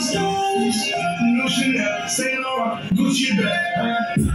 stylish. You know she got Saint Laurent, Gucci bag.